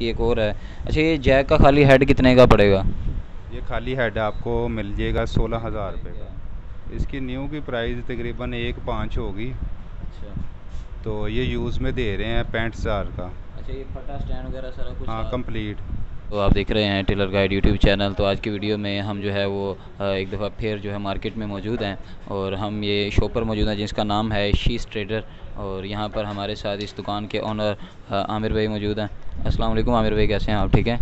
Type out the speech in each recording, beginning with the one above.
कि एक और है। अच्छा ये जैक का खाली हेड कितने का पड़ेगा? ये खाली हेड आपको मिल जाएगा सोलह हज़ार रुपये का। इसकी न्यू की प्राइस तकरीबन एक पाँच होगी। अच्छा। तो ये यूज़ में दे रहे हैं पैंठ हज़ार का। अच्छा ये फटा स्टैंड वगैरह सारा कुछ हाँ कंप्लीट कंप्लीट तो आप देख रहे हैं टेलर गाइड यूट्यूब चैनल। तो आज की वीडियो में हम जो है वो एक दफ़ा फिर जो है मार्केट में मौजूद हैं और हम ये शॉप पर मौजूद हैं जिसका नाम है शीस ट्रेडर और यहाँ पर हमारे साथ इस दुकान के ऑनर अ, आमिर भाई मौजूद हैं। अस्सलाम वालेकुम आमिर भाई कैसे हैं आप? ठीक हैं?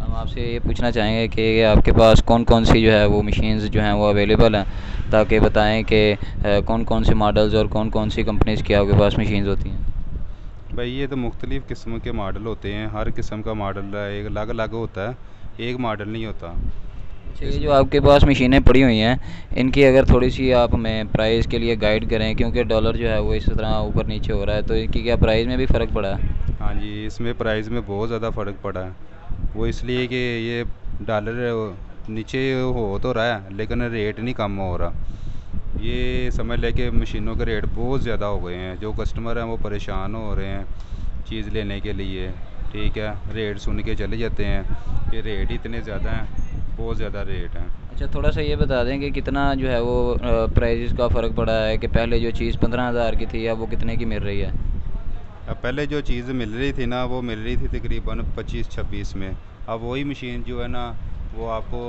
हम आपसे ये पूछना चाहेंगे कि आपके पास कौन कौन सी जो है वो मशीन्स जो हैं वो अवेलेबल हैं ताकि बताएँ कि कौन कौन से मॉडल्स और कौन कौन सी कंपनीज़ की आपके पास मशीन्स होती हैं। भाई ये तो मुख्तलिफ़ किस्म के मॉडल होते हैं। हर किस्म का मॉडल एक अलग अलग होता है एक मॉडल नहीं होता। अच्छा ये जो आपके पास मशीनें पड़ी हुई हैं इनकी अगर थोड़ी सी आप हमें प्राइस के लिए गाइड करें क्योंकि डॉलर जो है वो इस तरह ऊपर नीचे हो रहा है तो इनकी क्या प्राइस में भी फ़र्क पड़ा है? हाँ जी इसमें प्राइस में बहुत ज़्यादा फ़र्क पड़ा है। वो इसलिए कि ये डॉलर नीचे हो तो रहा है लेकिन रेट नहीं कम हो रहा। ये समझ लें कि मशीनों के रेट बहुत ज़्यादा हो गए हैं। जो कस्टमर हैं वो परेशान हो रहे हैं चीज़ लेने के लिए ठीक है? रेट सुन के चले जाते हैं कि रेट इतने ज़्यादा हैं बहुत ज़्यादा रेट हैं। अच्छा थोड़ा सा ये बता दें कि कितना जो है वो प्राइस का फ़र्क पड़ा है कि पहले जो चीज़ पंद्रह हज़ार की थी अब वो कितने की मिल रही है? अब पहले जो चीज़ मिल रही थी ना वो मिल रही थी तकरीबन पच्चीस छब्बीस में। अब वही मशीन जो है ना वो आपको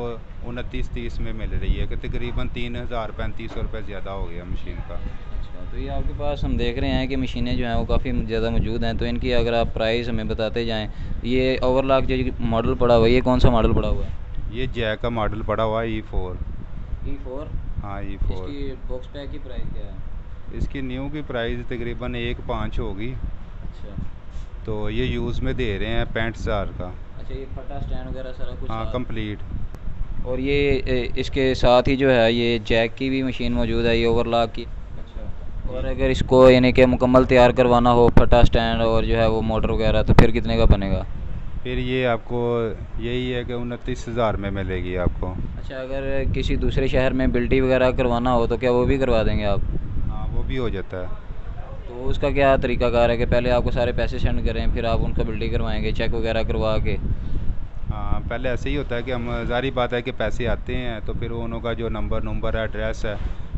उनतीस तीस में मिल रही है कि तकरीबन तीन हज़ार पैंतीस सौ रुपये ज़्यादा हो गया मशीन का। अच्छा तो ये आपके पास हम देख रहे हैं कि मशीनें जो हैं वो काफ़ी ज़्यादा मौजूद हैं। तो इनकी अगर आप प्राइस हमें बताते जाएँ ये ओवरलॉक जो मॉडल पड़ा हुआ है ये कौन सा मॉडल पड़ा हुआ है? ये जैक का मॉडल पड़ा हुआ है ई फोर ई फोर हाँ ई फोर बॉक्स पैक की प्राइस क्या है? इसकी न्यू की प्राइस तकरीबन एक पाँच होगी। अच्छा। तो ये यूज़ में दे रहे हैं पैंठ हज़ार का। अच्छा ये फटा स्टैंड वगैरह सारा कुछ हाँ? कंप्लीट और ये इसके साथ ही जो है ये जैक की भी मशीन मौजूद है ये ओवरलॉक की। अच्छा। और अगर इसको यानी कि मुकम्मल तैयार करवाना हो फटा स्टैंड और जो है वो मोटर वगैरह तो फिर कितने का बनेगा? फिर ये आपको यही है कि उनतीस हज़ार में मिलेगी आपको। अच्छा अगर किसी दूसरे शहर में बिल्टी वगैरह करवाना हो तो क्या वो भी करवा देंगे आप? हाँ वो भी हो जाता है। तो उसका क्या तरीकाकार है कि पहले आपको सारे पैसे सेंड करें फिर आप उनका बिल्डिंग करवाएँगे चेक वगैरह करवा के? हाँ पहले ऐसे ही होता है कि हम ज़ारी बात है कि पैसे आते हैं तो फिर उन्हों का जो नंबर नंबर है एड्रेस है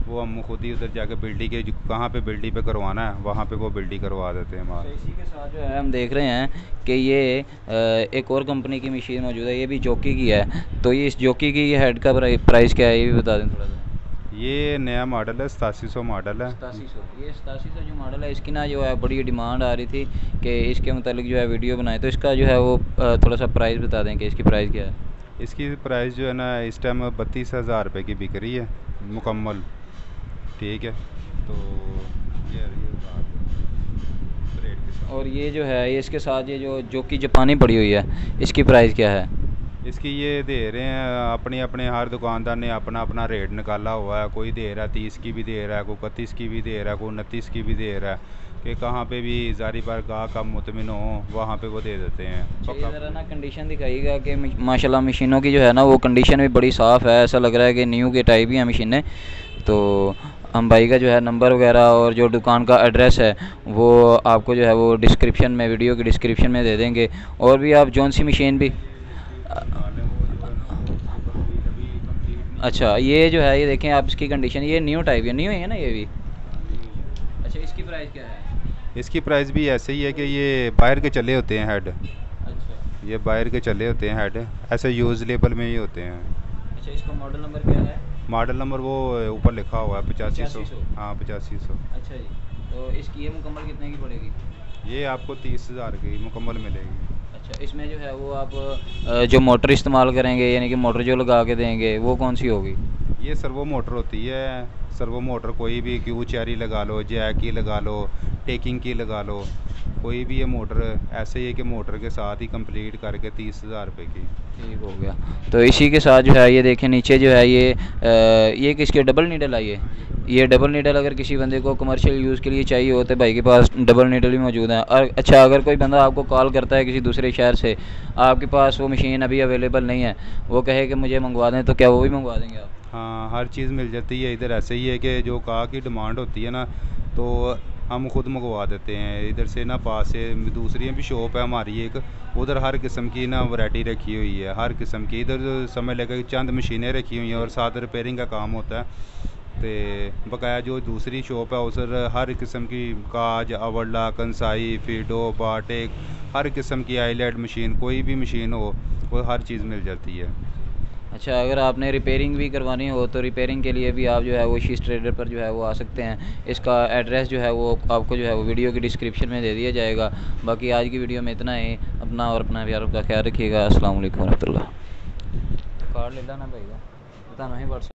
वो हम खुद ही उधर जाके बिल्डिंग के कहाँ पे बिल्डिंग पे करवाना है वहाँ पे वो बिल्डिंग करवा देते हैं तो माल इसी के साथ जो है हम देख रहे हैं कि ये एक और कंपनी की मशीन मौजूद है ये भी जॉकी की है। तो ये इस जॉकी की हेड का प्राइस क्या है ये भी बता दें थोड़ा सा। ये नया मॉडल है सतासी सौ मॉडल है। सतासी सौ। ये सतासी सौ जो मॉडल है इसकी ना जो है बड़ी डिमांड आ रही थी कि इसके मतलब जो है वीडियो बनाए। तो इसका जो है वो थोड़ा सा प्राइस बता दें कि इसकी प्राइस क्या है। इसकी प्राइस जो है ना इस टाइम बत्तीस हज़ार रुपये की बिक रही है मुकम्मल। ठीक है? तो ये के। और ये जो है इसके साथ ये जो जॉकी जापानी पड़ी हुई है इसकी प्राइस क्या है? इसकी ये दे रहे हैं अपने अपने हर दुकानदार ने अपना अपना रेट निकाला हुआ है। कोई दे रहा है तीस की भी दे रहा है कोई इकतीस की भी दे रहा है कोई उनतीस की भी दे रहा है। कि कहाँ पे भी जारी पर गाह का मुतमिन हो वहाँ पे वो दे देते हैं। अच्छा, पक्का। ना कंडीशन दिखाइएगा कि मश- माशाल्लाह मशीनों की जो है ना वो कंडीशन भी बड़ी साफ़ है। ऐसा लग रहा है कि न्यू के टाइप ही हैं मशीनें। तो हम भाई का जो है नंबर वगैरह और जो दुकान का एड्रेस है वो आपको जो है वो डिस्क्रिप्शन में वीडियो की डिस्क्रिप्शन में दे देंगे। और भी आप जौन सी मशीन भी? अच्छा ये जो है ये देखें आप इसकी कंडीशन ये न्यू टाइप है न्यू है ना ये भी? अच्छा इसकी प्राइस क्या है? इसकी प्राइस भी ऐसे ही है कि ये बाहर के चले होते हैं हेड अच्छा। ये बाहर के चले होते हैं हेड ऐसे यूज़ लेबल में ही होते हैं। अच्छा इसका मॉडल नंबर क्या है? मॉडल नंबर वो ऊपर लिखा हुआ है पचासी सौ? हाँ पचासी सौ। अच्छा जी। तो इसकी ये मुकम्मल कितने की पड़ेगी? ये आपको तीस हज़ार की मुकम्मल मिलेगी। अच्छा इसमें जो है वो आप जो मोटर इस्तेमाल करेंगे यानी कि मोटर जो लगा के देंगे वो कौन सी होगी? ये सर्वो मोटर होती है। सर्वो मोटर कोई भी क्यू चैरी लगा लो जैक की लगा लो टेकिंग की लगा लो कोई भी ये मोटर ऐसे ही है कि मोटर के साथ ही कंप्लीट करके तीस हज़ार रुपये की। ठीक हो गया। तो इसी के साथ जो है ये देखें नीचे जो है ये अ, ये किसके डबल नीडल आई है? ये डबल नीडल अगर किसी बंदे को कमर्शियल यूज़ के लिए चाहिए होते भाई के पास डबल नीडल भी मौजूद है। और अच्छा अगर कोई बंदा आपको कॉल करता है किसी दूसरे शहर से, आपके पास वो मशीन अभी अवेलेबल नहीं है, वो कहे कि मुझे मंगवा दें तो क्या वो भी मंगवा देंगे आप? हाँ हर चीज़ मिल जाती है। इधर ऐसे ही है कि जो कहा की डिमांड होती है ना तो हम खुद मंगवा देते हैं। इधर से ना पास से, दूसरी भी शॉप है हमारी एक, उधर हर किस्म की ना वैरायटी रखी हुई है। हर किस्म की, इधर समय लगा, चंद मशीनें रखी हुई हैं और साथ रिपेयरिंग का काम होता है। तो बकाया जो दूसरी शॉप है उस हर किस्म की काज अवला कंसाई फीडो बाटेक हर किस्म की आईलेट मशीन कोई भी मशीन हो वो हर चीज़ मिल जाती है। अच्छा अगर आपने रिपेयरिंग भी करवानी हो तो रिपेयरिंग के लिए भी आप जो है वो शीश ट्रेडर पर जो है वो आ सकते हैं। इसका एड्रेस जो है वो आपको जो है वो वीडियो की डिस्क्रिप्शन में दे दिया जाएगा। बाकी आज की वीडियो में इतना ही। अपना और अपना प्यार का ख्याल रखिएगा। असल वरहमल कार्ड ले लेना भाई। बताना ही।